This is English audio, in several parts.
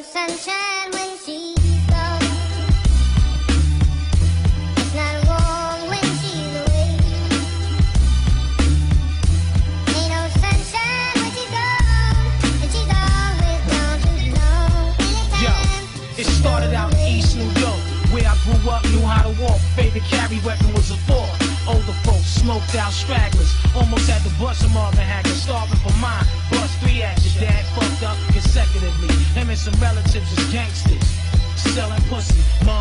no sunshine when. Yo, it started out in East New York, where I grew up, knew how to walk. Favorite carry weapon was a fork. Older folks, smoked out stragglers. Almost had to bust a Marvin Hagler, starving for mine. Bust three at your dad, fucked up some relatives is gangsters. Selling pussy, mom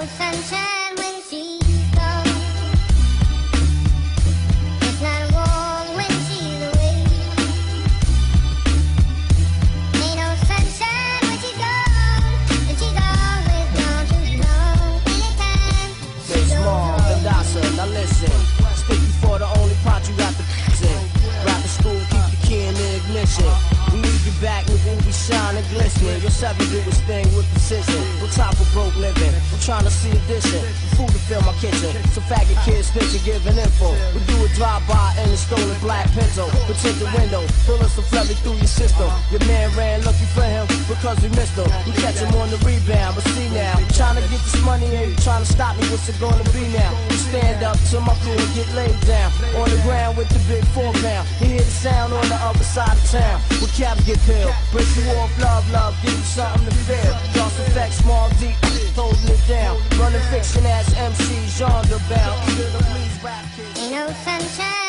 no sunshine when she's gone. It's not wrong when she's away. Ain't no sunshine when she's gone, and she's always gone too long. Anytime. Now listen. You for the only pot you got the school, keep the key in the ignition. We need back, we shine and glistening. Your seven do his thing with precision. Trying to see a dishes. Food to fill my kitchen. So faggot kids snitching, giving info. We do a drive-by in a stolen black Pinto. Protect the window, bullets will flood through your system. Your man ran lucky for him because we missed him. We catch him on the rebound, but see now, trying to get this money and you trying to stop me. What's it gonna be now? You stand up to my crew and get laid down on the ground with the big four pound. You hear the sound on the other side of town. Where cabs get peeled, break you off, love, love. bell. Ain't no sunshine.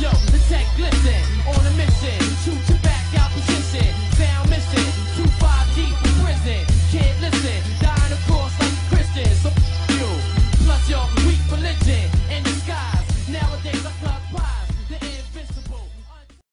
Yo, the tech glisten on a mission.